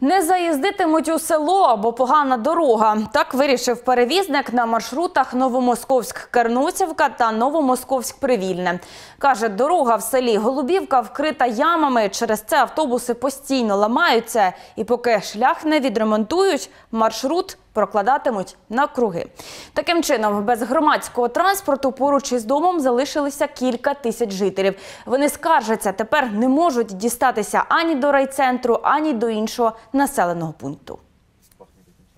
Не заїздитимуть у село, бо погана дорога. Так вирішив перевізник на маршрутах Новомосковськ-Кернуцівка та Новомосковськ-Привільне. Каже, дорога в селі Голубівка вкрита ямами. Через це автобуси постійно ламаються. І поки шлях не відремонтують, маршрут прокладатимуть на круги. Таким чином, без громадського транспорту поруч із домом залишилися кілька тисяч жителів. Вони скаржаться, тепер не можуть дістатися ані до райцентру, ані до іншого населеного пункту.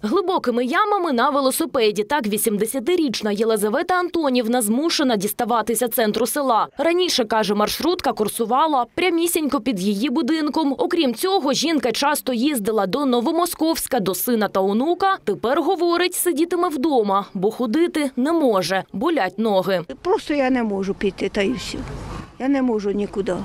Глибокими ямами на велосипеді. Так 80-річна Єлизавета Антонівна змушена діставатися центру села. Раніше, каже, маршрутка курсувала прямісінько під її будинком. Окрім цього, жінка часто їздила до Новомосковська, до сина та онука. Тепер, говорить, сидітиме вдома, бо ходити не може. Болять ноги. Просто я не можу піти, та й все. Я не можу нікуди.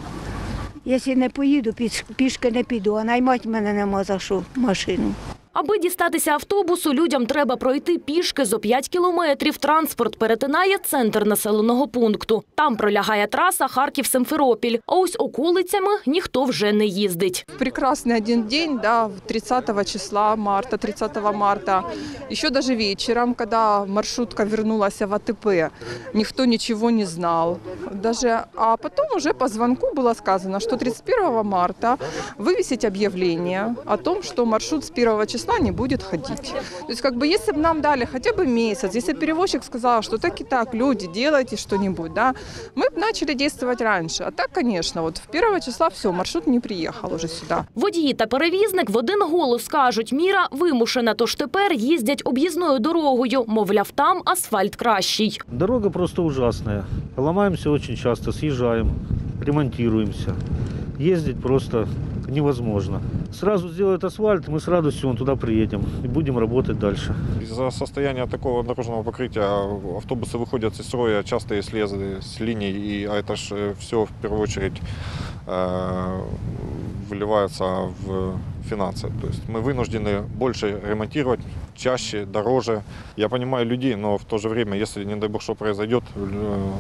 Якщо не поїду, пішки не піду, а наймати мене нема за що машину. Аби дістатися автобусу, людям треба пройти пішки зо 5 кілометрів. Транспорт перетинає центр населеного пункту. Там пролягає траса Харків-Симферопіль. А ось околицями ніхто вже не їздить. прекрасный один день, да, 30 числа марта, 30 марта. Еще даже вечером, когда маршрутка вернулась в АТП, никто ничего не знал. Даже, а потом уже по звонку было сказано, что 31 марта вывесить объявление о том, что маршрут с 1 числа не будет ходить. То есть, как бы, если бы нам дали хотя бы месяц, если бы перевозчик сказал, что так и так, люди, делайте что-нибудь, да, мы бы начали действовать раньше. А так, конечно, вот в 1 числа все, маршрут не приехал уже сюда. Водії та перевізник в один голос кажуть, міра вимушена, тож тепер їздять об'їзною дорогою. Мовляв, там асфальт кращий. Дорога просто ужасная. Ломаемся очень часто, съезжаем, ремонтируемся. Ездить просто невозможно. Сразу сделают асфальт, мы с радостью вон туда приедем и будем работать дальше. Из-за состояния такого дорожного покрытия автобусы выходят из строя, часто и слезы с линий, и, а это же все в первую очередь э, выливается в финансы. То есть мы вынуждены больше ремонтировать, чаще, дороже. Я понимаю людей, но в то же время, если, не дай бог, что произойдет, э,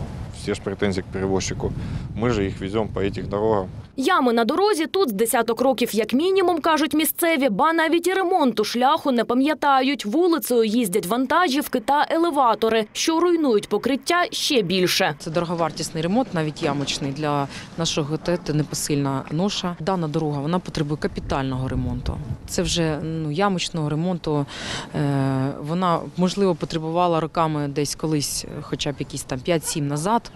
все же претензии к перевозчику. Мы же их везем по этих дорогам. Ями на дорозі тут з десяток років як мінімум, кажуть місцеві, ба навіть і ремонту шляху не пам'ятають. Вулицею їздять вантажівки та елеватори, що руйнують покриття ще більше. Це дороговартісний ремонт, навіть ямочний для нашого ГТ – непосильна ноша. Дана дорога вона потребує капітального ремонту. Це вже ну, ямочного ремонту. Е, вона можливо потребувала роками десь колись, хоча б якісь там 5-7 назад.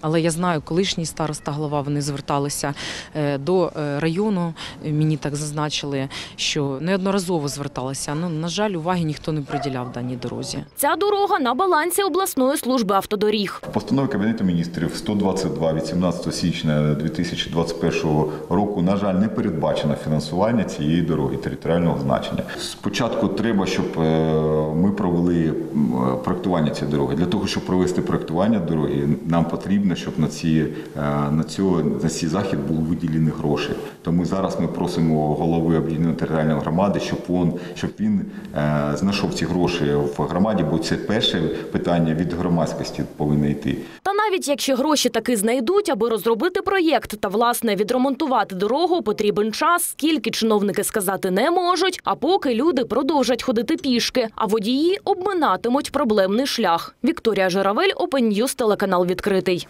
Але я знаю, колишній староста голова вони зверталися е, до е, району. е, Мені так зазначили, що неодноразово зверталися. Ну на жаль, уваги ніхто не приділяв даній дорозі. Ця дорога на балансі обласної служби автодоріг. В постанові Кабінету міністрів 122 від 17 січня 2021 року, на жаль, не передбачено фінансування цієї дороги територіального значення. Спочатку треба, щоб ми провели проектування цієї дороги. Для того, щоб провести проектування дороги, нам потрібно, щоб на ці е, на цього на ці захід були виділені гроші. Тому зараз ми просимо голови об'єднаної територіальної громади, щоб він, щоб він е, знайшов ці гроші в громаді, бо це перше питання від громадськості повинно йти. Навіть якщо гроші таки знайдуть, аби розробити проєкт та власне відремонтувати дорогу, потрібен час, скільки чиновники сказати не можуть. А поки люди продовжать ходити пішки, а водії обминатимуть проблемний шлях. Вікторія Журавель, Open телеканал відкритий.